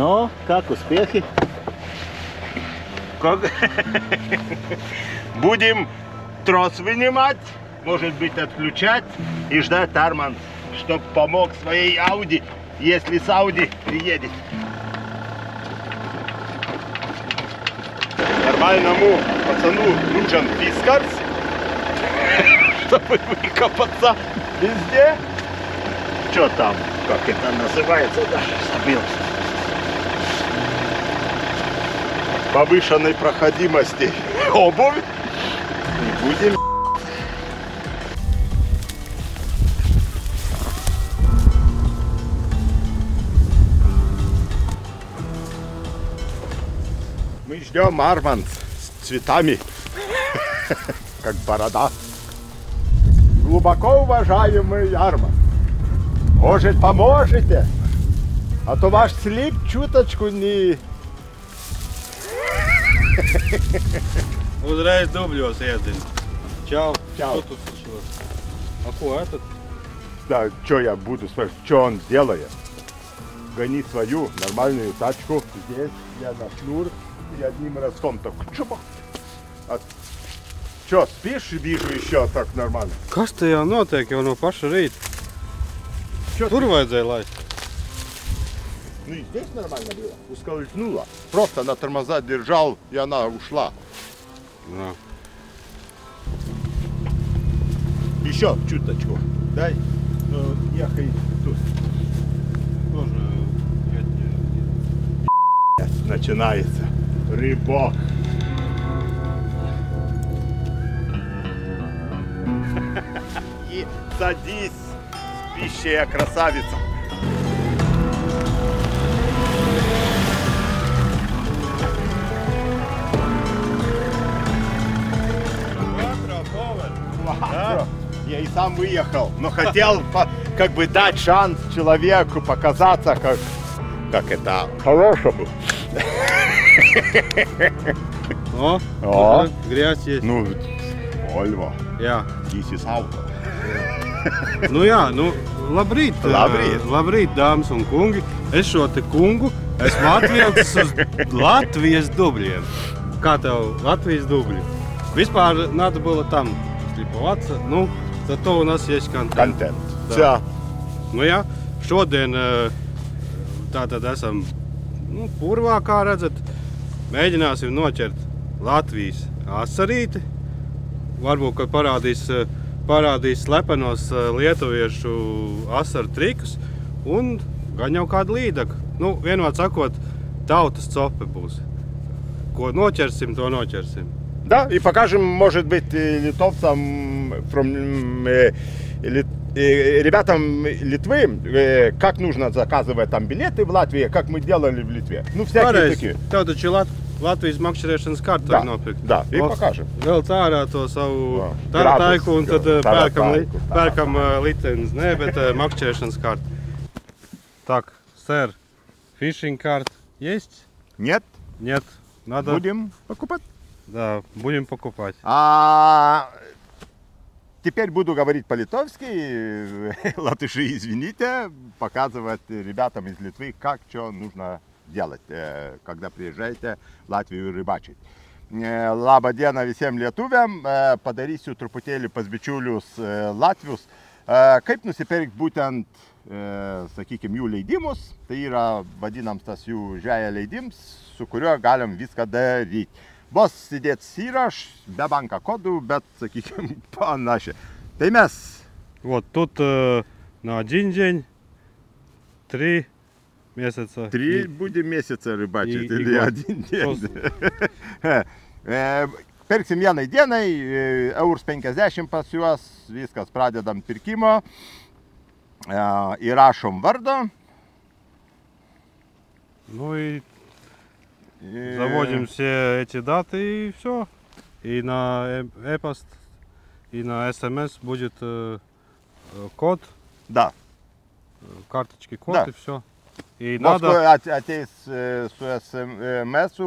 Ну, как успехи? Как? Будем трос вынимать, может быть отключать и ждать Арман, чтоб помог своей Ауди, если с Ауди приедет. Нормальному пацану нужен фискарс, чтобы выкопаться везде. Что там, как это называется, даже забыл. Повышенной проходимости обувь. Не будем Мы ждем Арман с цветами, как борода. Глубоко уважаемый Арман, может поможете? А то ваш слип чуточку не... Uzreiz dubļos iedzina. Čau. Čau. Ko tu случилось? А ko этот? Да, что я буду спрашивать, что он делает? Гони свою нормальную тачку. Здесь я на шнур и одним разком так чубак. А что, спишь, вижу еще так нормально? Kas te jau notiek jau no paša rīta? Tur vajadzēja laist. Ну и здесь нормально было. Ускользнула. Просто на тормоза держал, и она ушла. Jā. Еще чуточку. Дай. Ну, ехай тут. Тоже Начинается. Рыбок. И садись, спящая красавица. Я и сам выехал, но хотел как бы дать шанс человеку показаться как, как это хорошему. O, O. grēts ies. Ну, Volvo, Jā. this is auto. Nu jā, nu, labrīt. Labrīt. ā, Labrīt, dāmas un kungi. Es šo te kungu esmu atvilcis uz Latvijas dubļiem. Kā tev Latvijas dubļi? Vispār надо было там слиповаться. Ну, зато у нас есть контент. Контент. Да. Все. Nu, jā, šodien ā, tātad esam nu, purvā, kā redzat. Mēģināsim noķert Latvijas asarīti. Varbūt, ka parādīs, ā, parādīs slepenos ā, lietuviešu asaru trikus un gan jau kādu līdaku. Nu, vienmēr sakot, tautas cope būs. Ko noķersim, to noķersim. Да, и покажем, может быть, литовцам, from, э, ли- э, ребятам Литвы, э, как нужно заказывать там билеты в Латвии, как мы делали в Литве. Ну, всякие такие. Taču ir Lat Latvijas makšķerēšanas karte Да, var nopirkt. да, и O, покажем. Vēl ārā to savu Jā, tarataiku un tad grābus, ā, pērkam, pērkam ā, licenci. Nē, bet ā, makšķerēšanas karte. Так, сэр, фишинг карт есть? Нет, Нет. Надо. будем покупать. Да, будем покупать. А теперь буду говорить по-литовски. Латыши, извините, показывать ребятам из Литвы, как что нужно делать, э, когда приезжаете в Латвию рыбачить. Э, Labą dieną visiems lietuviam, E, padarysiu truputėlį pasbičiulius e, Latvius, E, kaip nusipirkti būtent, sakykime, jų leidimus, tai yra vadinams tas jų žvėja leidims, su kuriuo galim viską daryti. Bus įdėtas įraš, be banka kodų, bet, sakykime, panašiai. Tai mes Вот тут э, на один день три месяца. три И- будем месяца рыбачить, и- или и год. один день. Tos- E, Pirksim vienai dienai, e, eurus 50 pas juos, viskas pradedam pirkimo, E, įrašom vardą. Ну и и- Заводим все эти даты и все. И на э- e-пост, и на смс будет э, э, код, Да. э, карточки код Да. и все. И Paskui надо... at- ateis e, su SMS,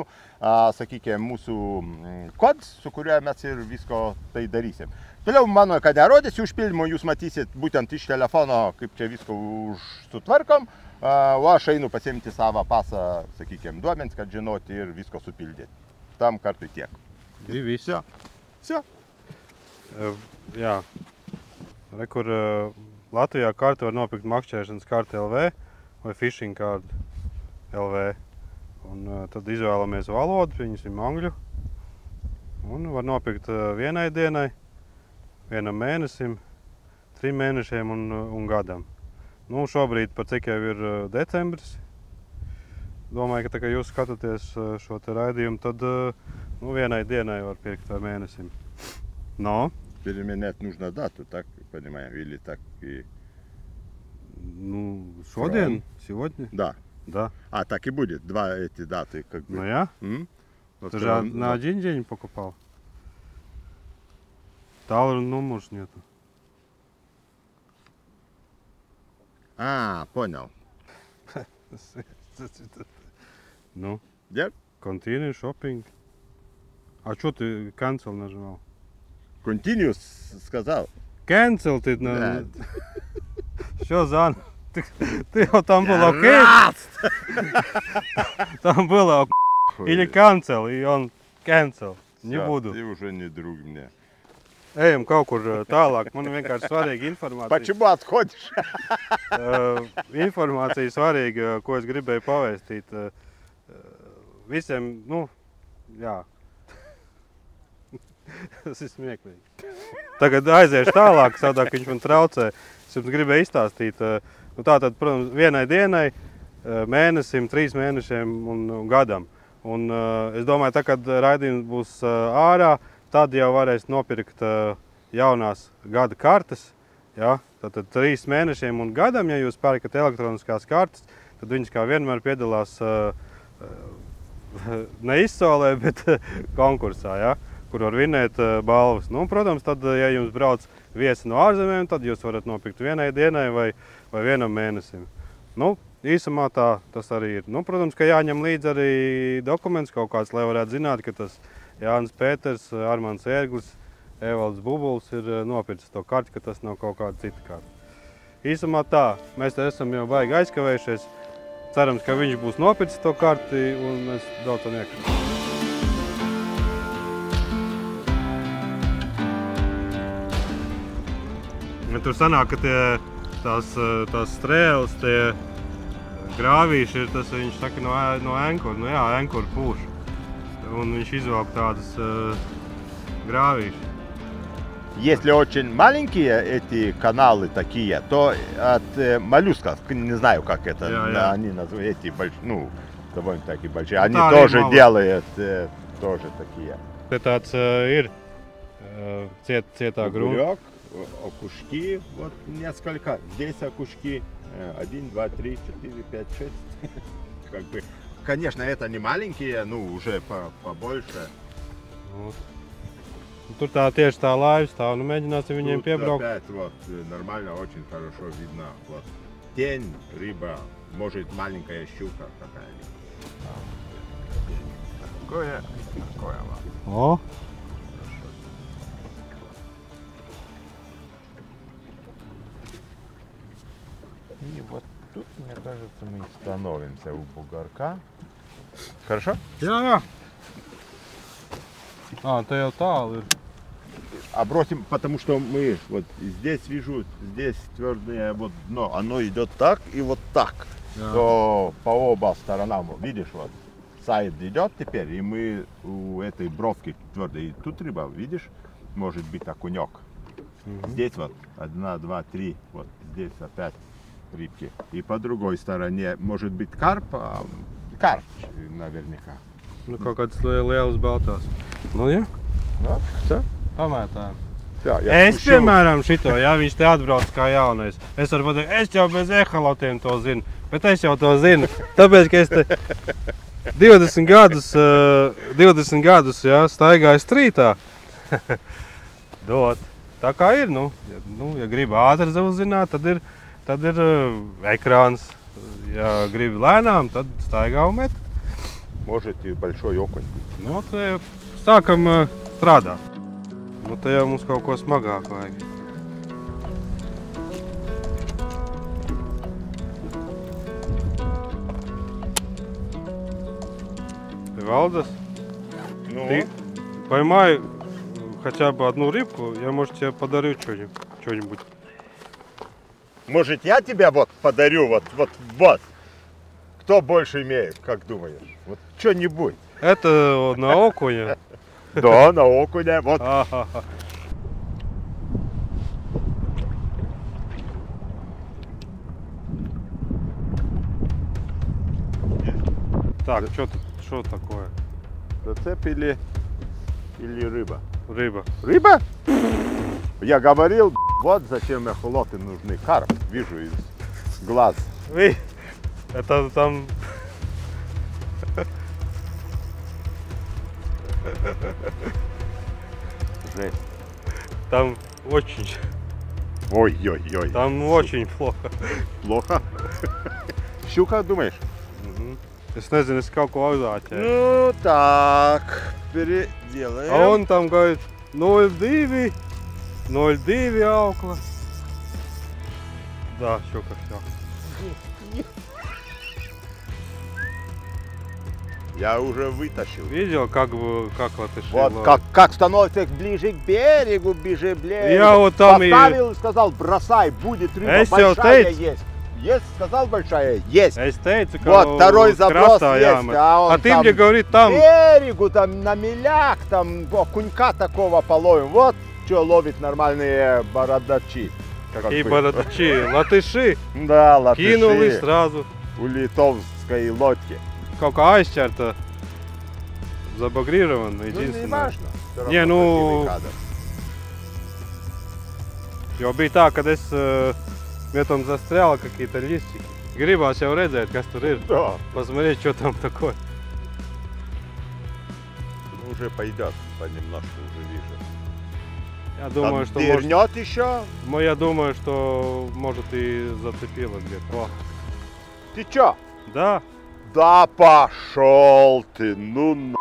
sakykime, mūsų mm, kod, su kuriuo mes ir visko tai darysim. Toliau mano, kad nerodysiu užpildymo, jūs matysit būtent iš telefono, kaip čia viską už- sutvarkom. A, O aš einu pasiimti savo pasą, sakykime, duomenys, kad žinoti ir visko supildyti. Tam kartui tiek. Ir visio. Visio. E, jā. Re, kur e, Latvijā kartu var nopirkt makšķerēšanas kartu LV vai fishing card LV. Un e, tad izvēlamies valodu, pieņemsim angļu. Un var nopirkt э, vienai dienai, vienam mēnesim, trim mēnešiem un, э, un gadam. Nu, šobrīd, par cik jau ir uh, decembris, domāju, ka tā kā jūs skatāties uh, šo te raidījumu, tad uh, nu, vienai dienai var pirkt vai mēnesim. No, Переменять нужно дату, так понимаем, или так и... ну, šodien, сегодня, Да. да. А, так и будет, два эти даты, как бы. Ну я, М? Вот ты же второй- на один день покупал. Талер номер ж нету. А, понял. Ну, Нет? continue shopping. А что ты cancel нажимал? Continuous сказал. Cancel ты на... Да. Что за... Ты, ты вот там был окей, там было или cancel, и он cancel. Не буду. Ты уже не друг мне. ejam kaut kur eh, tālāk. Man vienkārši svarīga informācija. Pačubāt hodis. uh, eh, informācija svarīga, eh, ko es gribēju pavēstīt uh, visiem, nu, jā. Tas ir smieklīgi. Tagad aiziešu tālāk, sādāk viņš man traucē. Es jums gribēju izstāstīt. Uh, nu, tātad, protams, vienai dienai, mēnesim, trīs mēnešiem un, un gadam. Un es domāju, tā, kad raidījums būs ārā, tad jau varēs nopirkt jaunās gada kartes. Ja? Tātad trīs mēnešiem un gadam, ja jūs pērkat elektroniskās kartes, tad viņas kā vienmēr piedalās ne izsolē, bet konkursā, ja? kur var vinēt balvas. Nu, protams, tad, ja jums brauc viesi no ārzemēm, tad jūs varat nopirkt vienai dienai vai, vai vienam mēnesim. Nu, īsumā tā tas arī ir. Nu, protams, ka jāņem līdzi arī dokuments kaut kāds, lai varētu zināt, ka tas Jānis Pēters, Armāns Ērglis, Evalds Bubuls ir eh, nopircis to karti, ka tas nav kaut kāda cita karta. Īsumā tā, mēs esam jau baigi aizkavējušies. Cerams, ka viņš būs nopircis to karti un mēs braucam iekšā. Ja tur sanāk, ka tie, tās, eh, tās strēles, tie grāvīši ir tas, viņš saka, no, no enkura, nu jā, enkura pūš. Un viņš izvelk tādas uh, grāvīšas. Если очень маленькие эти каналы такие, то от э, моллюсков, не знаю, как это, Я- я. они называют, эти больш- ну, довольно-таки большие, они да, тоже малые. делают, э, тоже такие. Te tāds uh, ir uh, ciet, cietā grūta. Огурек, о- окушки, вот несколько, здесь окушки, э, один, два, три, четыре, пять, шесть, как бы. Конечно, это не маленькие, ну, уже по- побольше. Вот. Tur tā tieši tā laiva stāv. Nu, mēģināsim viņiem Тут piebraukt. опять вот э, нормально, очень хорошо видно. Вот тень, рыба, может маленькая щука какая-нибудь. Такое, такое вот. O, И вот тут, мне кажется, мы становимся у бугорка. Хорошо? Ā, te jau tālu ir. А бросим, потому что мы вот здесь вижу, здесь твердое вот дно, оно идет так и вот так. Jā. То по оба сторонам, видишь, вот сайд идет теперь, и мы у этой бровки твердой, и тут рыба, видишь, может быть окунек. Здесь вот одна, два, три, вот здесь опять рыбки. И по другой стороне может быть карп, а, карп наверняка. Nu, kaut kādas lie- lielas baltās. Nu, jā, Вот, все. pamētājam. Все, Es, piemēram, šito, ja viņš te atbrauc kā jaunais, es varu pateikt, es jau bez ehalotiem to zinu, bet es jau to zinu. Tāpēc, ka es te 20 gadus, eh, 20 gadus jā, staigāju strītā. Dot. Tā kā ir, nu, ja, nu, ja gribi ātri uzzināt, tad ir, Tad ir ekrāns. Ja gribi lēnām, tad staigā un met. Можете большой окунь. Nu, te sākam strādāt. Nu, te jau mums kaut ko smagāk vajag. Ты Валдас? Ну? Ты поймай хотя бы одну рыбку, я, может, тебе подарю что-нибудь может я тебе вот подарю, вот, вот, вот. Кто больше имеет, как думаешь? Вот что-нибудь. Это на окуня. Да, на окуня, вот. Так, что что такое? Зацеп или, или рыба? Рыба. Рыба? Я говорил, вот зачем эхолоты нужны. Карп, вижу из глаз. Эй, это там... Жесть. Там очень, Ой-ой-ой. там очень плохо. Плохо. Щука, думаешь? Nezinu, es kaut ko aizāķēju. Ну так, переделаем. А он там говорит 0,2, 0,2 аукла. Да, щука, все. Я уже вытащил. Видел, как, бы- как латыши Вот ловят? как, как становится ближе к берегу, ближе к берегу. Я вот там Поставил и сказал, бросай, будет рыба, Эй, большая Селтейц. есть. Есть, сказал большая, есть. Ka Вот, второй заброс есть, jāmet. а он А ты там мне говорит, там берегу, там на миляк, там окунька такого половим. Вот что ловит нормальные бородачи. какие Как бородачи, латыши, Да, латыши. кинули сразу. У литовской лодки. Kaut kā aizķerta, забагрирована, Ну, не единственное. важно. Не, ну. Jo bija tā, ka es uh, vietam застряла какие-то листики. Gribās jau redzēt, kas tur ir. Да, Посмотреть, что там такое. ну, уже пойдет понемножку. Я думаю, что может, еще. ну, я думаю, что может и зацепило где-то. Ты чё? Да, Да пошел ты, ну на.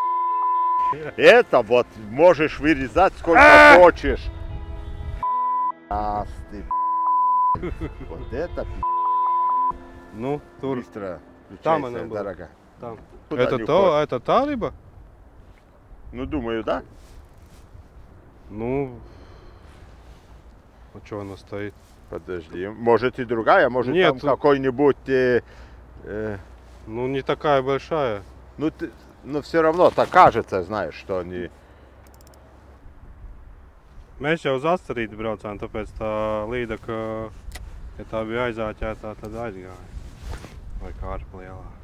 Это вот можешь вырезать сколько хочешь. Ас ты, Вот это ну, тур быстро. Там она была. дорога. там. Это то, это та рыба? Ну, думаю, да. Ну, а что она стоит? Подожди, может и другая, может Нет, там какой-нибудь... э, э, Ну, не такая большая. ну, ты, но все равно так кажется, знаешь, что они... Mēs jau uz astarīti braucām, tāpēc tā līda, ka, ja tā bija aizāķētā, tad aizgāja. Vai kārpa lielā.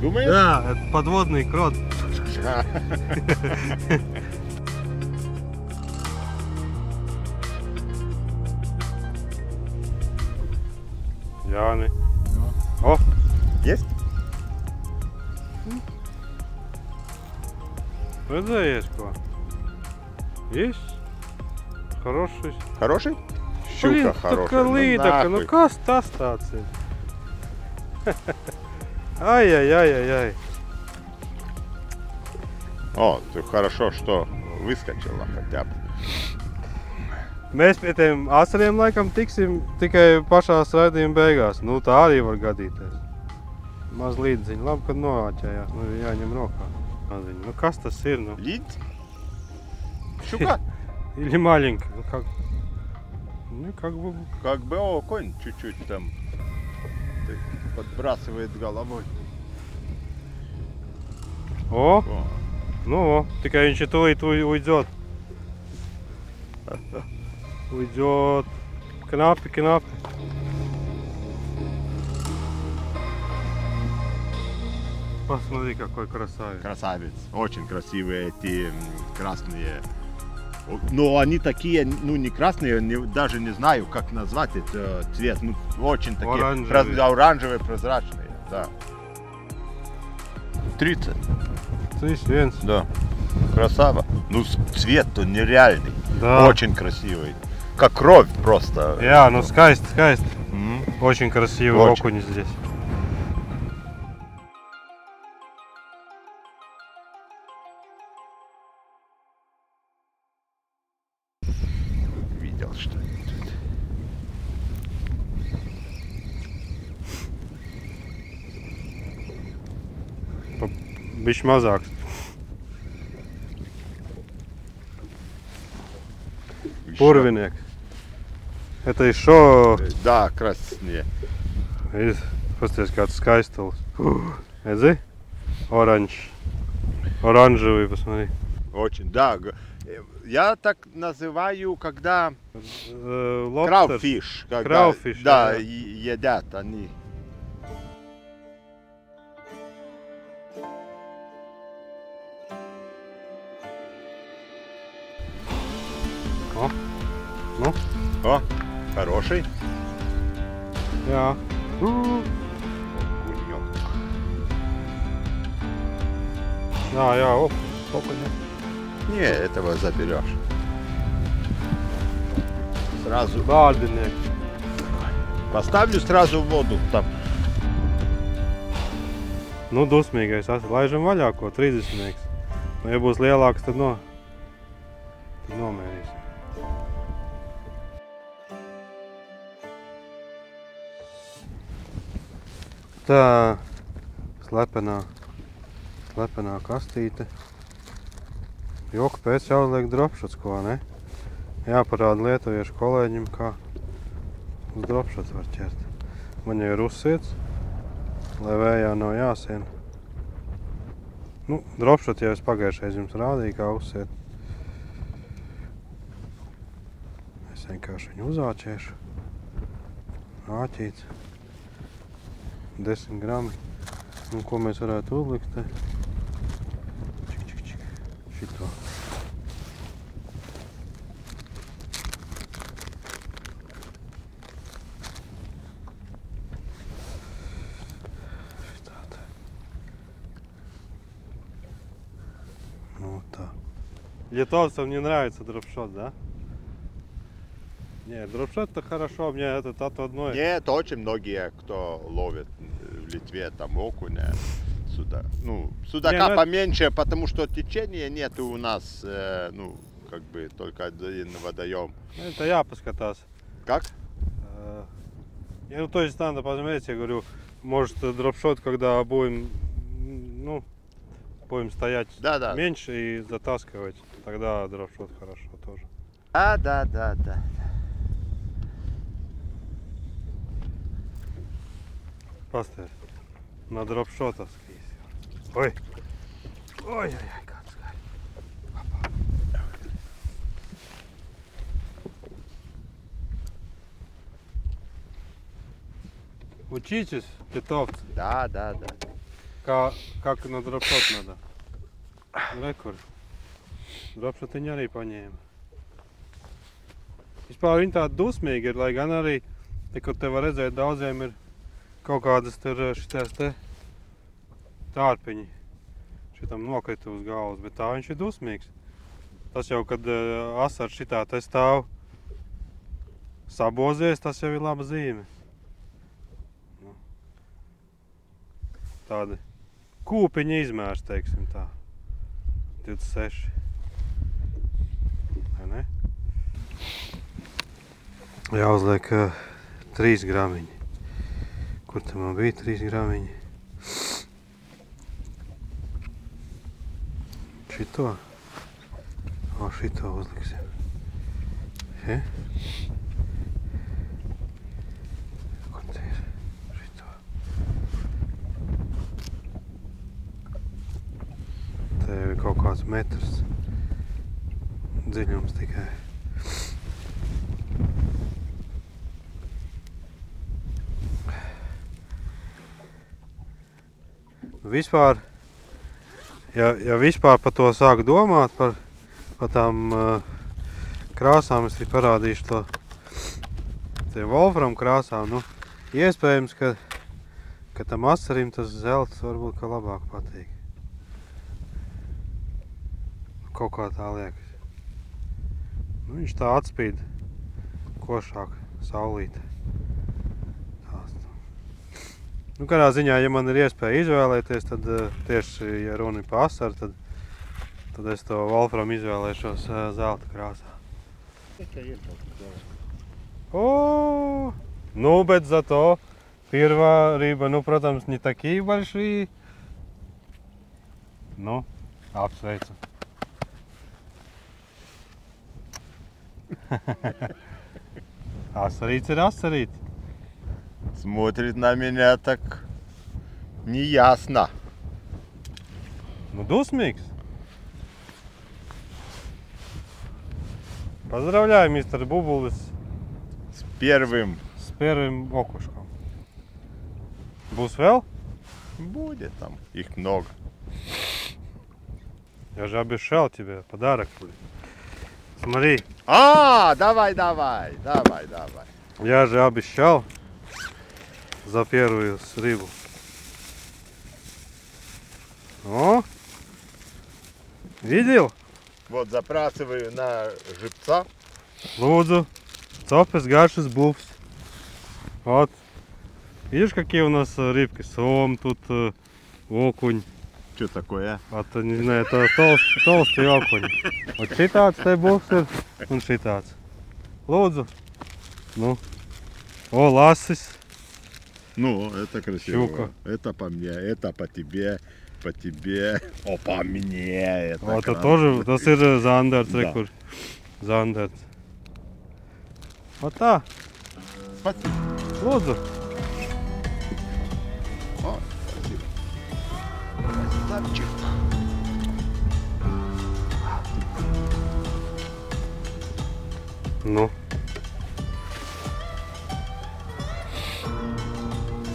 Думаешь? Да, это подводный крот. Jāni. O, Есть? redzējies ko? Есть? Хороший. Хороший? Щука Блин, хорошая. така ну līdaka, nu нахуй. kas tas tāds ir? Ай-яй-яй-яй-яй. О, ты хорошо, что выскочила хотя бы. Mēs pie tiem asariem laikam tiksim tikai pašās raidījuma beigās. Nu, tā arī var gadīties. Maz līdziņa. Labi, kad noāķējās. Nu, jāņem rokā. Maziņa. Nu, kas tas ir? Nu? Лид? Щука? Или маленькая. Ну, как... Ну, как бы... Как бы окунь чуть-чуть там так Подбрасывает головой. О, О, ну, о, tikai viņš ir tūlīt uj- ujdot. Уйдет. Кнапи, кнапи. Посмотри, какой красавец. красавец. Очень красивые эти красные. Но они такие, ну не красные, не- даже не знаю, как назвать этот цвет. Ну, очень такие Оранжевые. проз- оранжевые, прозрачные. Да. 30. Трīs viens. Да. Красава. Ну, цвет-то нереальный. Да. Очень красивый. Как кровь просто. Jā, nu skaisti, skaisti. М. Очень красивый Очень. окунь здесь. Bišķi mazāks. Пурвинек. Это еще... Да, красные. Pasties, kāds skaistulis. Redzi? Oranžs. Оранжевый, посмотри. Очень, да. Я так называю, когда. Когда, Крауфиш, Да, едят они. О, хороший. Окунёк. Jā, jā, op, opaņa. Не, этого заберешь. Сразу Bārdinieki. поставлю сразу в воду. Там. Nu, dusmīgais. Laižam vaļā, ko 30. Nu, ja būs lielāks, tad, no, tad nomērīsim. Tā slepenā, slepenā kastīte. Joka pēc jāuzliek dropšots, ko ne? Jāparāda lietuviešu kolēģim, kā uz dropšots var ķert. Man jau ir uzsiets, lai vējā nav jāsien. Nu, dropšot jau es pagājušais jums rādīju, kā uzsiet. Es vienkārši viņu uzāķēšu. Āķīts. 10 grami. Un ko mēs varētu uzlikt? Čik, čik, čik. Šito. Ну так. Литовцам не нравится дропшот, да? Не, дропшот это хорошо, мне этот от одной. Нет, очень многие, кто ловит в Литве там окуня, сюда, ну, судака Не, ну поменьше, потому что течения нет у нас, э, ну, как бы только один водоем. Это я поскатался. Как? Э, Я, ну, то есть надо посмотреть, я говорю, может дропшот, когда будем, ну, будем стоять Да, да. меньше и затаскивать, тогда дропшот хорошо тоже. А, да, да, да. Поставь. На дропшотовский. Ой. Ой-ой-ой, как сказать. Учитесь, литовцы, Да, да, да. kā, как на дропшот надо. Rekur. Dropšotiņu arī paņēma. Vispār viņi tādi dusmīgi ir, lai gan arī, te, kur te var redzēt, daudziem ir kaut kādas tur eh, šitās te tārpiņi. Šitam nokrita uz galvas, bet tā viņš ir dusmīgs. Tas jau, kad uh, asars šitā te stāv sabozies, tas jau ir laba zīme. Nu. Tādi kūpiņa izmērs, teiksim tā. 26. Vai ne? Jāuzliek uh, 3 gramiņi. Kur te man bija 3 gramiņi? Šito? O, šito uzliksim. Še? Kur te ir? Šito. Te ir kaut kāds metrs dziļums tikai. Vispār, ja, ja vispār par to sāk domāt, par, par tām uh, krāsām, es arī parādīšu to tie Wolfram krāsām, nu, iespējams, ka, ka tam asarim tas zelts varbūt ka labāk patīk. Kaut kā tā liekas. Nu, viņš tā atspīd košāk saulīte. Tā. Nu, kādā ziņā, ja man ir iespēja izvēlēties, tad eh, tieši, ja runa ir par asaru, tad, tad es to Wolfram izvēlēšos eh, zelta krāsā. O, nu, bet зато первая рыба, ну, protams, не такие большие. Nu, apsveicu. Asarīts ir asarīt. Смотрит на меня так неясно. Nu, dusmīgs. Поздравляю, мистер Бубулис, С первым с первым окушком. Vēl? будет там. Их много. Я же обещал тебе подарок будет. Смотри, А, давай, давай, давай, давай. я же обещал за первую с рыбу. О! Видел? Вот забрасываю на живца. Лūdzu, цопes garšas бубс. Вот. Видишь, какие у нас э, рыбки? Сом тут, э, окунь. Что такое? Вот, э, не знаю, это толстый, толстый окунь. Вот te būs ir un šitāds. Lūdzu. Nu. O, lasis. Ну, это красиво. Щука. Это по мне, это по тебе, по тебе. О, по мне. Это tad красиво. тоже, tas ir zandarts, re, kur. Zandarts. O tā, Спасибо. lūdzu. О, спасибо. Красавчик. Nu.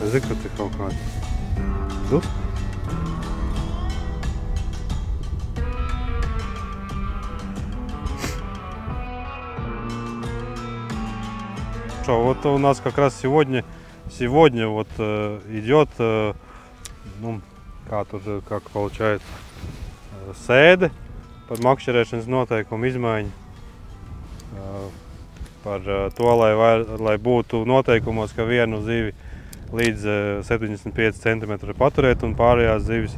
Es zinu, ka te kaut kāda. Tu? Что, вот у нас как раз сегодня, сегодня вот э, идет, э, ну, как уже, как получается, э, sēde par makšķerēšanas noteikumu izmaiņu. Uh, par uh, to, lai, vai, lai būtu noteikumos, ka vienu zivi līdz uh, 75 cm paturēt un pārējās zivis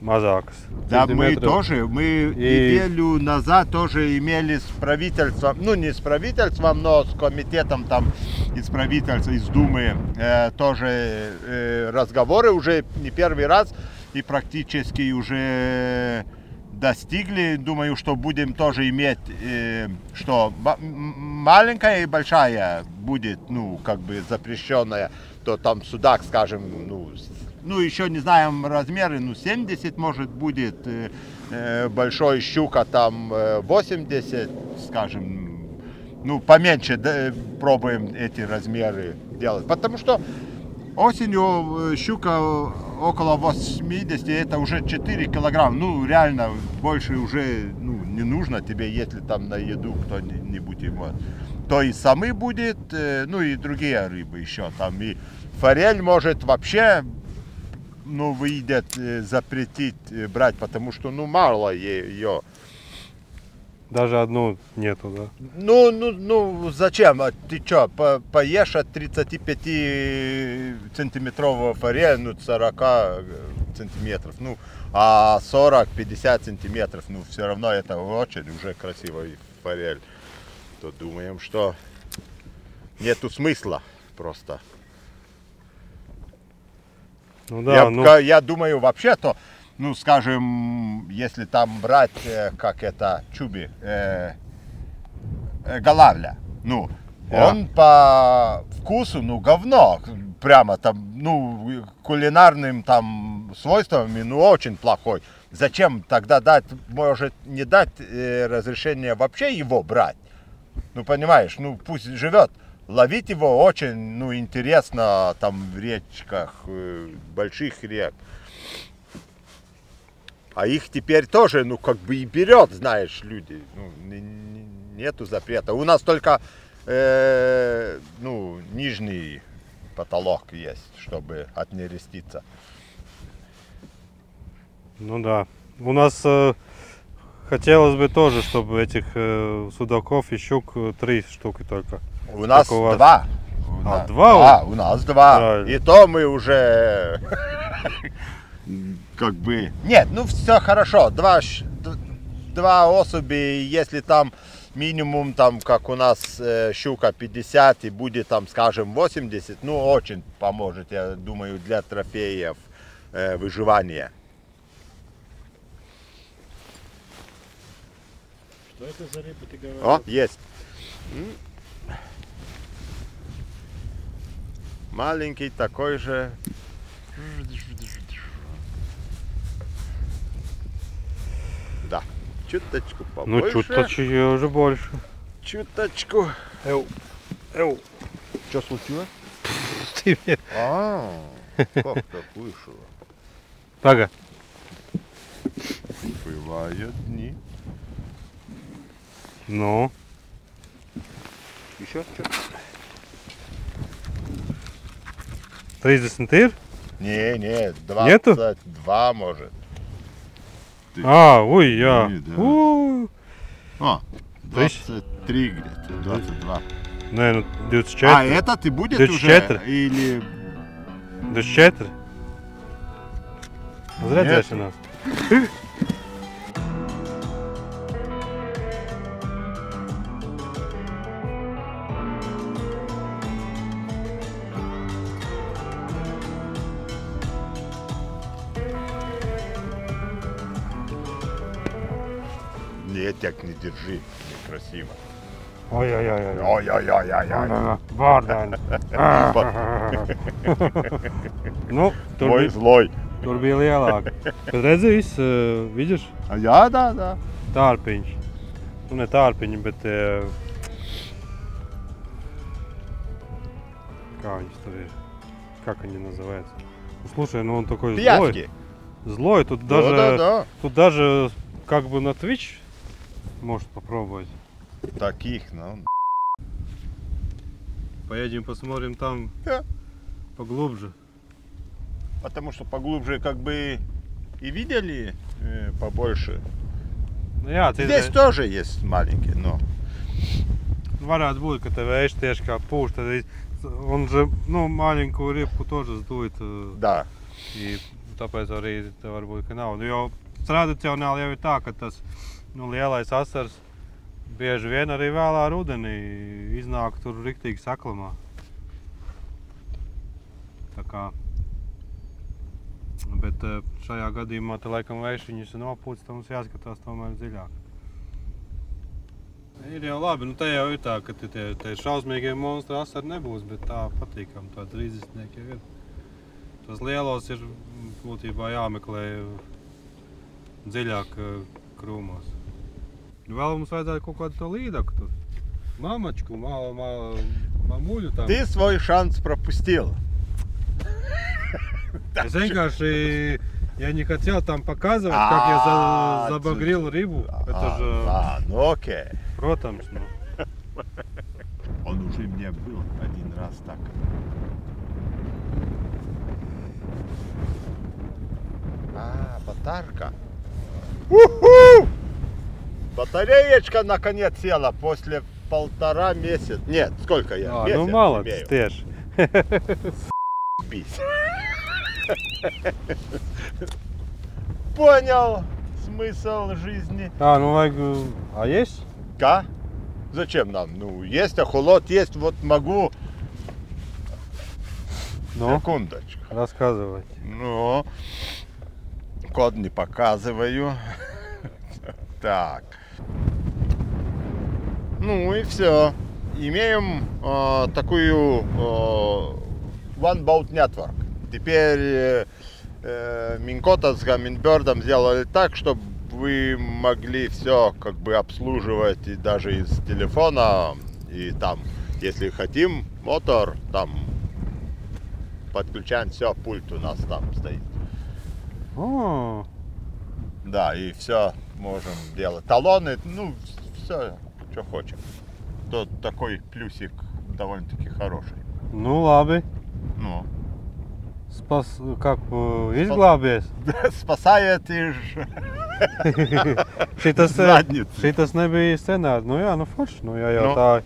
mazākas. Да, мы тоже, мы И- неделю назад тоже имели с правительством, ну не с правительством, но с комитетом там из правительства, из Думы, э, тоже э, разговоры уже не первый раз и практически уже достигли. Думаю, что будем тоже иметь, э, что маленькая и большая будет, ну, как бы запрещенная, то там судак, скажем, ну, ну, еще не знаем размеры, ну, 70 может будет, э, э, большой щука там э, 80, скажем, ну, поменьше да, пробуем эти размеры делать, потому что осенью э, щука около 80, это уже 4 килограмма, ну, реально, больше уже, ну, не нужно тебе, если там на еду кто-нибудь ему, то и самы будет, э, ну, и другие рыбы еще там, и форель может вообще ну, выйдет э, запретить э, брать, потому что, ну, мало ее. Даже одну нету, да? Ну, ну, ну, зачем? А Ты что, по, поешь от 35 сантиметрового форель, ну, 40 э, сантиметров, ну, а 40-50 сантиметров, ну, все равно это очень уже красивый форель. То думаем, что нету смысла просто. Ну да, я, ну, я думаю, вообще-то, ну, скажем, если там брать, э, как это, чуби, э, э, голавля, ну, Да. он по вкусу, ну, говно, прямо там, ну, кулинарным там свойствами, ну, очень плохой. Зачем тогда дать, может, не дать э, разрешение вообще его брать? Ну, понимаешь, ну, пусть живет. Ловить его очень, ну, интересно там в речках, э, больших рек. А их теперь тоже, ну, как бы и берет, знаешь, люди. Ну, не- не- нету запрета. У нас только, э, ну, нижний потолок есть, чтобы отнереститься. ну да. У нас э, хотелось бы тоже, чтобы этих э, судаков и щук э, три штуки только. У нас у вас? два. У А, два Да, у нас два. Правильно. И то мы уже как бы... Нет, ну все хорошо. Два, два особи, если там минимум, там, как у нас э, щука 50 и будет там, скажем, 80, ну, очень поможет, я думаю, для трофеев э, выживания. Что это за рыба, ты говоришь? О, есть. Маленький такой же. Да, чуточку Ну, побольше. чуточку уже больше. Чуточку. Эу, эу. Что случилось? Ты мне- А, как так вышло? Пага. Бывают дни. Ну, Еще что? 30 ir? Не, Нету? 22 может. Ты- А, ой, я. Ні, да. У, Тысяч? 23 где-то, 22. Nē, nu, А 24. этот и будет 24? уже? Или 24. Uz Нет. redzēšanos. Так не держи, некрасиво. Oi-oi-oi. Ой-ой-ой-ой-ой. Vārdā. nu, tur, bija, злой. tur bija lielāka. Bet redzi, viss, А я, да, да. tārpiņš. Nu, ne tārpiņi, bet... Kā viņas tur ir? Как они называются? Ну, слушай, ну он такой злой. Пиявки. Злой, тут Да, даже... да, да. Тут даже как бы на Twitch может попробовать. Таких, ну. Поедем посмотрим там Да. поглубже. Потому что поглубже как бы и видели э, побольше. Nu, jā, tie Здесь тоже есть маленькие, но varētu būt, ka te vējš tieši kā pūš, tad un же, nu, ripku тоже sdūjt. uh, да. I tāpēc arī varbūt, ka nav. Jo tradicionāli jau ir tā, ka tas nu, lielais asars bieži vien arī vēlā rudenī iznāk tur riktīgi saklamā. Tā kā. Bet eh, šajā gadījumā te laikam vējš viņus ir nopūcis, tad mums jāskatās tomēr dziļāk. Ir jau labi, nu te jau ir tā, ka tie, tie, šausmīgie monstri asari nebūs, bet tā patīkam, tā 30 jau ir. Tos lielos ir būtībā jāmeklē dziļāk eh, krūmos. Vēl mums vajadzētu kaut kādu to līdaku tur. Mamačku, ma, ma, mamuļu tam. Ты свой шанс пропустил. Es vienkārši, я не хотел там показывать, как я А, за, забагрил рыбу. Это А, же, а, ну окей. протамс, ну. Он уже мне был один раз так. А, батарка. Уху! Батареечка наконец села после полтора месяца. Нет, сколько я? А, Месяц ну мало имею. ты ж. Понял смысл жизни. А, ну э, а есть? Да? Зачем нам? Ну, есть охолот, есть, вот могу. Ну, Секундочку. рассказывай. Ну, код не показываю. Так. Ну и все. Имеем э, такую э, One Boat Network. Теперь э, э, Минкота с Гамминбердом сделали так, чтобы вы могли все как бы обслуживать и даже из телефона. И там, если хотим, мотор, там подключаем все, пульт у нас там стоит. О, Да, и все можем делать. Талоны, ну, все, что хочем. Тут такой плюсик довольно-таки хороший. ну labi. Ну, Spas, как э, izglābies? спасает и задницу. šitas nebija scenārs. Nu jā, nu forši. Nu, ja jau Nu. tā,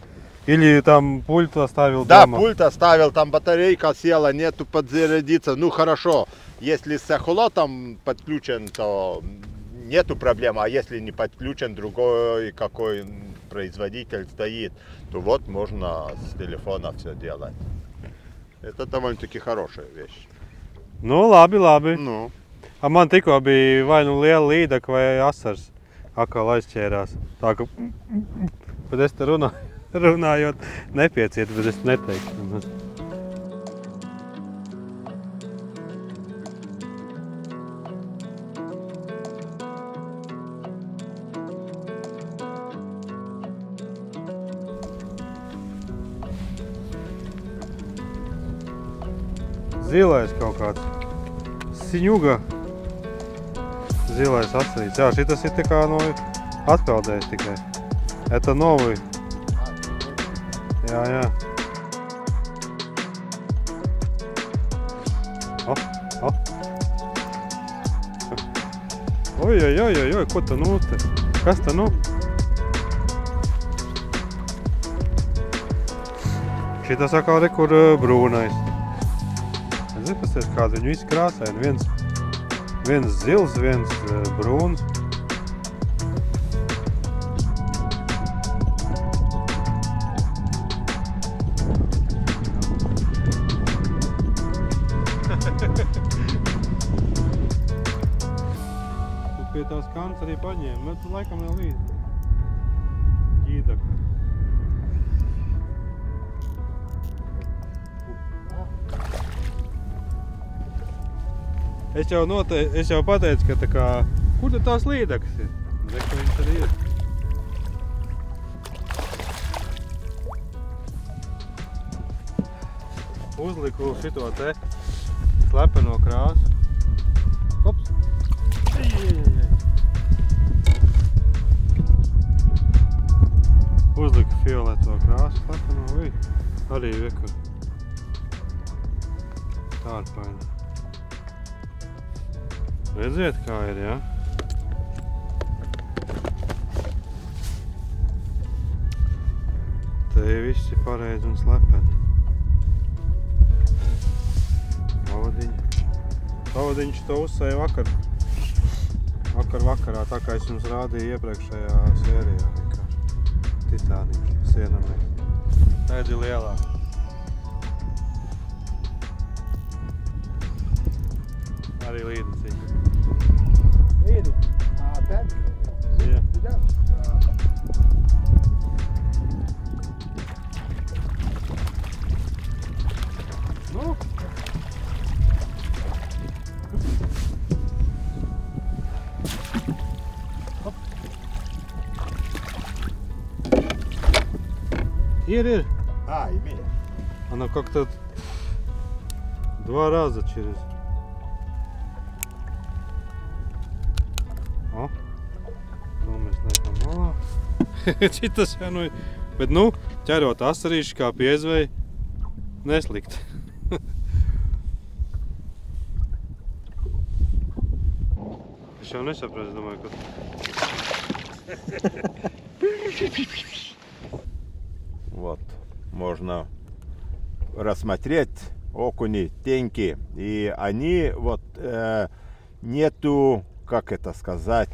Или там пульт оставил Да, дома? пульт оставил, там батарейка села, нету подзарядиться. Ну хорошо, если с эхолотом подключен, то нету проблем. А если не подключен, другой какой производитель стоит, то вот можно с телефона все делать. Это довольно-таки хорошая вещь. Nu, labi, labi. Ну, A man tikko bija vai nu liela līdaka vai asars atkal aizķērās. Tā ka, bet es te runā, runājot nepieciet, bet es neteiktu. zilais kaut kāds siņuga zilais atsarīts. Jā, šitas ir tā kā no atpeldējis tikai. Eta novi. Jā, jā. O, o. Oj, oj, oj, oj, oj, ko ta nu te? Kas ta nu? Šitas atkal rekur eh, brūnais redzat, kas ir kāda viņu izkrāsaini. Viens, viens zils, viens eh, brūns. pie tās kantas arī paņēma, bet laikam jau līdzi. Ģīdaka. Es jau, note, es jau pateicu, ka tā kā, kur tad tās līdakas ir? Re, ka viņš arī ir. Uzliku šito te slepeno krāsu. Ops! Ei, ei, ei, ei. Uzliku fioleto krāsu slepeno, arī viekur. Tārpaini. Redziet, kā ir, jā? Te viss ir pareizi un slepeni. Pavadiņi. Pavadiņš to uzsēja vakar. Vakar vakarā, tā kā es jums rādīju iepriekšējā sērijā. Titāniņš, sienamē. Tāda ir lielāka. Arī līdzi. Jā. Идет? Nu. Оп. Ir, ir. А, имеет. Она как-то два раза через. Citas jau nu, bet nu, ķerot asarīšu kā piezvei, neslikt. Es jau nesapratu, domāju, ka Вот, можно рассмотреть окуни, теньки. И они вот э, нету, как это сказать,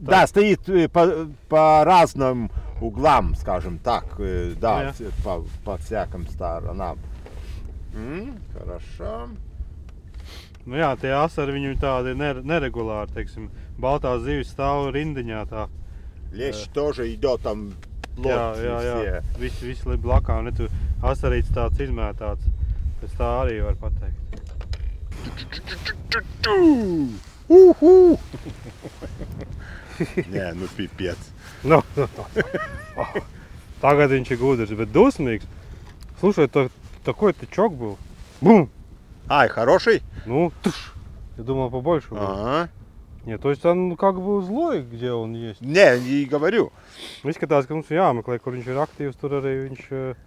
да, стоит э, по, по разным углам, скажем так, э, да, Ja. вс- по, по всяким сторонам. М, хорошо. Nu jā, tie asari viņu tādi nere- neregulāri, teiksim, baltā zivis stāv rindiņā tā. Лещ тоже идет там Jā, лодки jā, jā. все. Visi, visi lib blakā, un ne tu asarīts tāds izmētāts. Pēc tā arī var pateikt. Уху! Не, ну пипец. Nu, tagad viņš ir gudrs, bet dusmīgs. Слушай, то, такой ты чок был. Бум! Ай, хороший? Ну, туш. Я думал побольше будет. Ага. Нет, то есть он как бы злой, где он есть. Не, и говорю. Izskatās, ka mums ir jāmeklē, kur viņš ir aktīvs. Tur arī viņš eh,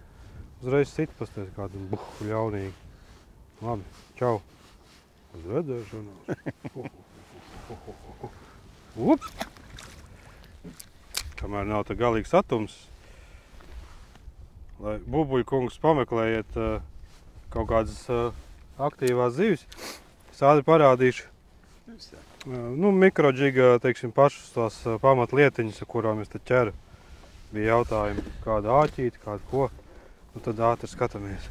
uzreiz sit pastāv kādu buhu ļaunīgi. Labi, čau. Uz redzēšanos. Ups! Kamēr nav tā galīgs atums, lai bubuļu kungs pameklējiet uh, kaut kādas uh, aktīvās zivis. Es ātri parādīšu. Uh, nu, mikroģiga, teiksim, pašas tās pamatlietiņas, ar kurām es te ķeru. Bija jautājumi, kāda āķīta, kāda ko. Nu, tad ātri skatāmies.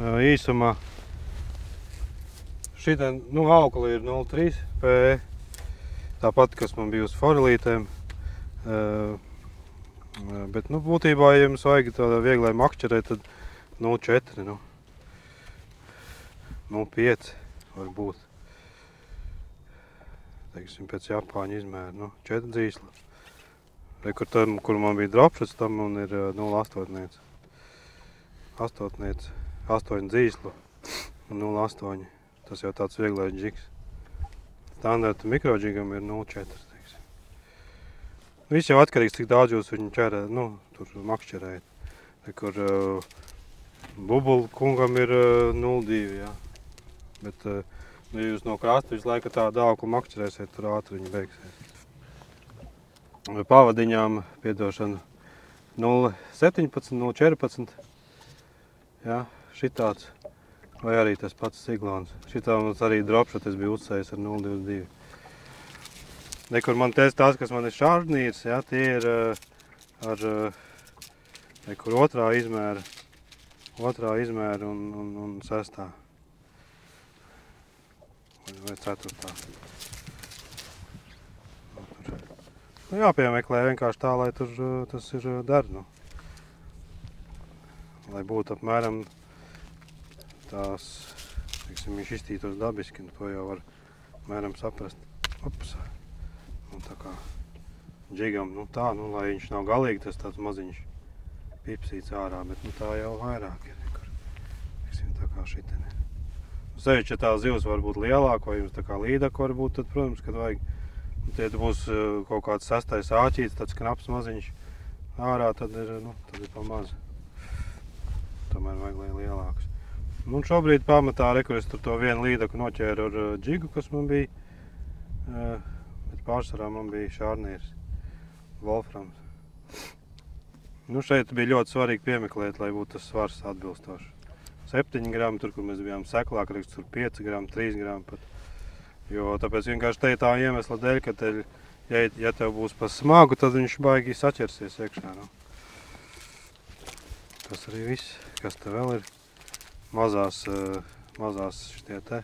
Īsumā šitā, nu, aukli ir 0,3 PE. Tāpat, kas man bija uz forelītēm. Bet, nu, būtībā, ja jums vajag tādā vieglai makšķerē, tad 0,4, nu, 0,5 var būt. Teiksim, pēc Japāņu izmēra, nu, 4 dzīsla. Re, kur, tam, kur man bija dropšas, tam man ir 0,8. 8, 8 dzīslu un 0,8. Tas jau tāds vieglais džiks. Standarta mikroģigam ir 0,4. Viss jau atkarīgs, cik daudz jūs viņu ķerē, nu, tur makšķerējat. Kur uh, bubulu kungam ir uh, 0,2, jā. Bet, uh, nu, ja jūs no krasta visu laiku tādu auku makšķerēsiet, tur ātri viņi beigsies. Pavadiņām, piedošana, 0,17, 0,14, jā, šitāds. Vai arī tas pats siglons. Šitā mums arī dropšot, es biju uzsējis ar 0,22. Nekur man teica tās, kas man ir šārdnīrs, ja, tie ir uh, ar uh, nekur otrā izmēra, otrā izmēra un, un, un sestā. Vai, vai ceturtā. Nu, jāpiemeklē vienkārši tā, lai tur uh, tas ir der, nu. Lai būtu apmēram tās, teiksim, viņš iztītos dabiski, nu, to jau var mēram saprast. Ops. Un tā kā džigam, nu tā, nu, lai viņš nav galīgi tas tāds maziņš pipsīts ārā, bet nu tā jau vairāk ir, kur, tiksim, tā kā šitene. Sevišķi, ja tā zivs var būt lielāka, vai jums tā kā līdaka var būt, tad, protams, kad vajag, nu, tie būs kaut kāds sastais āķīts, tāds knaps maziņš ārā, tad ir, nu, tad ir pa maz. Tomēr vajag, lai lielāks. Nu, un šobrīd pamatā, re, kur es tur to vienu līdaku noķēru ar uh, džigu, kas man bija, uh, bet pārsvarā man bija šārnieris, Wolframs. Nu, šeit bija ļoti svarīgi piemeklēt, lai būtu tas svars atbilstošs. 7 gramu, tur, kur mēs bijām seklāk, raksts tur 5 gramu, 3 gramu pat. Jo tāpēc vienkārši te tā iemesla dēļ, ka te, ja, ja tev būs pa smagu, tad viņš baigi saķersies iekšā. Nu. Tas arī viss, kas te vēl ir. Mazās, mazās šitie te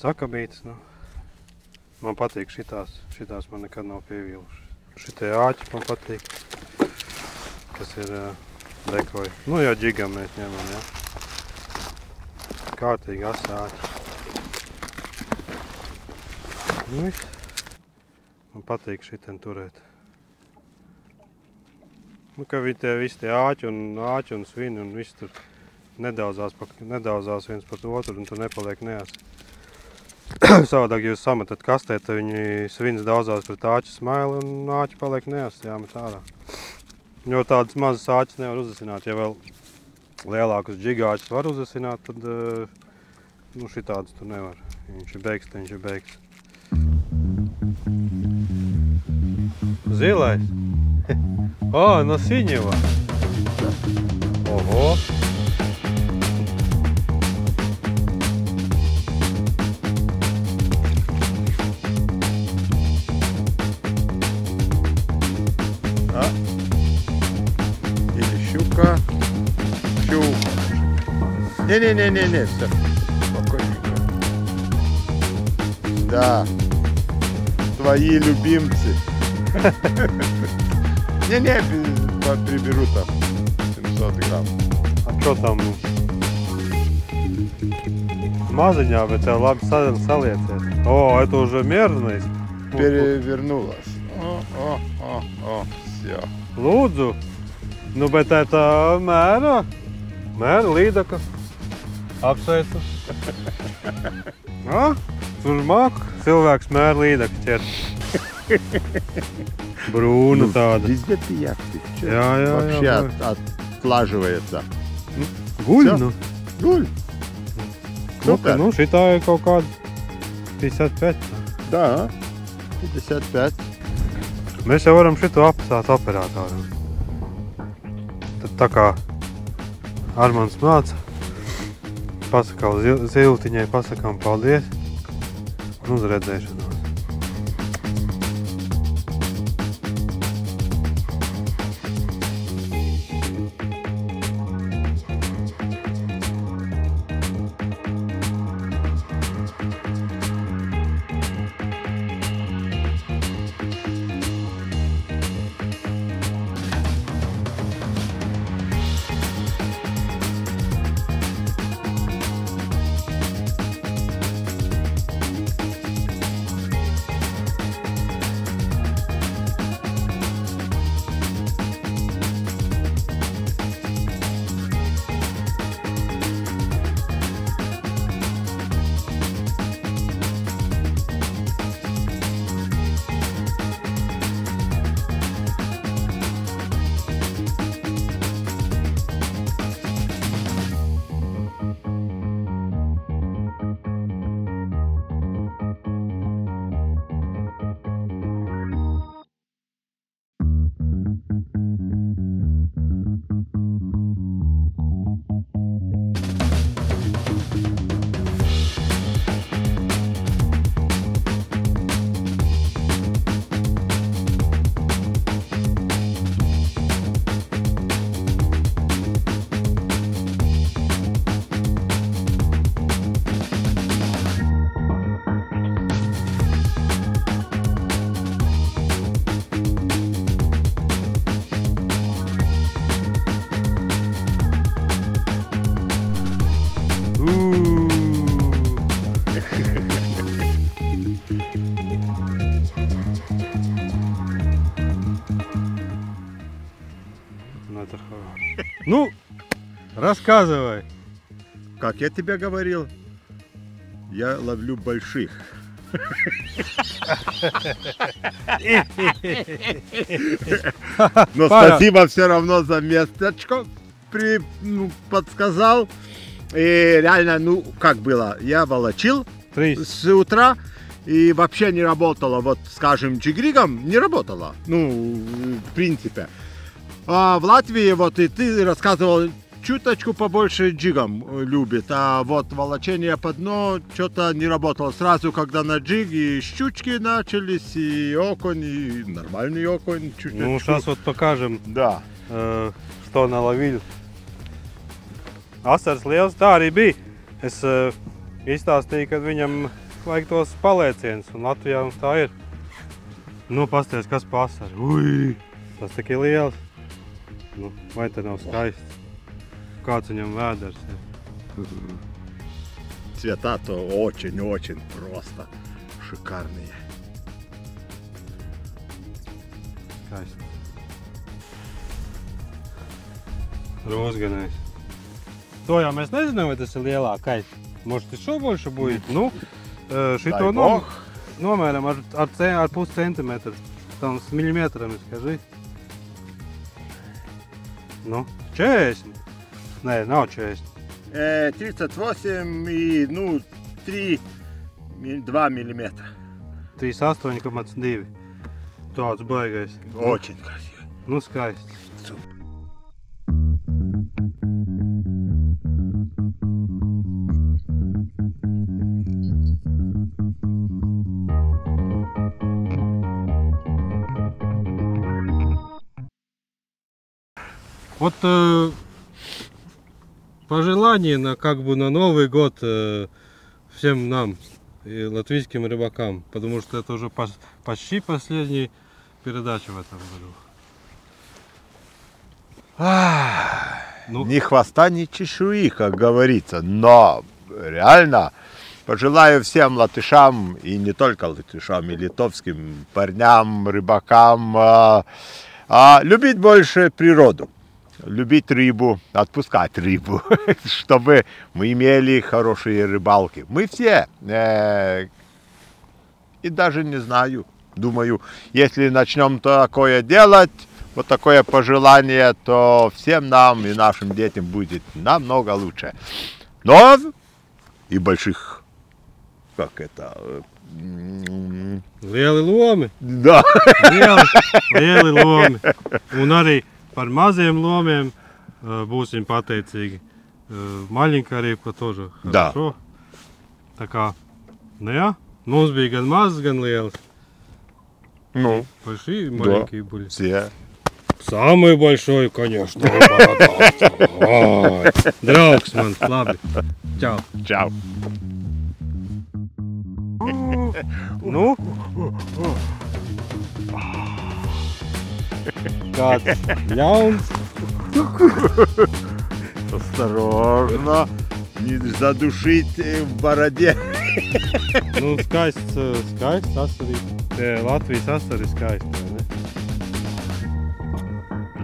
sakabītes. Nu. Man patīk šitās, šitās man nekad nav pievīlušas. Šitie āķi man patīk, kas ir dekoji. Nu jau džigam mēs ņemam, ja. Kārtīgi asa āķi. Nu viss. Man patīk šitien turēt. Nu, ka viņi tie visi tie āķi un āķi un svini un viss tur nedaudzās, pa, nedaudzās viens par otru un tur nepaliek neasi. Savādāk, jūs sametat kastē, tad viņi svins daudzās pret āķu smailu un āķi paliek neas jāmet ārā. Jo tādas mazas āķis nevar uzasināt. Ja vēl lielākus džigāķus var uzasināt, tad eh, nu, šitādas tu nevar. Viņš ir beigs, viņš ir beigs. Zilais? o, no siņeva. Oho. Не-не-не-не-не, все. Спокойненько. Да. Твои любимцы. Не-не, приберу там 700 грамм. А что там? Maziņā, bet tev labi saliecies. О, это уже мерзность. Перевернулась. О, о, о, о, все. Lūdzu. Nu, bet tā mēra, mēra līdaka. Apsveicu. ah, tur māk cilvēks mēr līdekļu ķert. Брūна Ну, tāda. Везде ты яхты. Чё Jā, jā, Вообще jā. от- отлаживается. Guļ, Всё. nu. Гуль. Nu, Super. nu, šitā ir kaut kāda 55. Да. 55. Mēs jau varam šito apstāt operatoru. Tad tā kā Armāns māca, pasakām Zil- Ziltiņai, pasakām paldies un uz redzēšanos. Рассказывай. Как я тебе говорил, я ловлю больших. Но спасибо все равно за местечко при, ну, подсказал. И реально, ну, как было, я волочил с утра и вообще не работало. Вот, скажем, джигригом не работало. Ну, в принципе. А в Латвии, вот и ты рассказывал, чуточку побольше джигом э, любит, а вот волочение по дну что-то не работало. Сразу, когда на джиг и щучки начались, и окунь, и нормальный окунь. чуточку. Ну, сейчас вот покажем, Да. uh, что наловили. Asars liels tā arī bija. Es uh, izstāstīju, ka viņam vajag tos paliecienus, un Latvijā mums tā ir. Nu, pasties, kas pasar. Ui, tas tik ir liels. Nu, vai te nav skaists? Kāds viņam vēders ir? Цвета-то очень-очень просто шикарные. Skaists. Rozganais. To jau mēs nezinām, vai tas ir lielākais. Может, еще больше будет? Ну, э, Дай šito nom бог. nomēram ar, ar, ce- ar pus centimetru. Tam s milimetriem, Skaži. Nu, 40. Nē, nav 40. Э, 38 и, ну, 3, 2 миллиметра. 38,2. Tāds baigais. Очень красиво. Nu, skaisti. Вот э, пожелание на как бы на Новый год э, всем нам и латвийским рыбакам, потому что это уже почти последняя передача в этом году. Ну, Ни хвоста, ни чешуи, как говорится. Но реально пожелаю всем латышам, и не только латышам, и литовским парням, рыбакам, а, а, любить больше природу. Любить рыбу, отпускать рыбу, чтобы мы имели хорошие рыбалки. Мы все, э, и даже не знаю, думаю, если начнем такое делать, вот такое пожелание, то всем нам и нашим детям будет намного лучше. Но и больших, как это, э, lieli lomi, да, lieli, lieli lomi. Un arī par maziem lomiem uh, būsim pateicīgi. Uh, Maļinka arī par to Da. šo. Tā kā, nu jā, mums bija gan mazs, gan liels. Ну, Большие, маленькие были. все. Самый большой, конечно. Ой, Draugs man, labi. Čau. Čau. Nu? Kāds ļauns. Осторожно. Не задушить э, в бороде. Nu, skaists, uh, skaists asarī. Tie Latvijas asari skaisti, vai ne?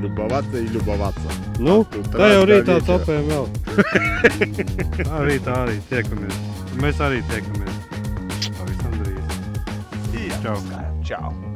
Любоваться и любоваться. Nu, Tu tā jau trāc rītā kā topējam vēl. Tā rītā arī tiekamies. Mēs arī tiekamies. Pavisam drīz. И Čau. отпускаем. Čau.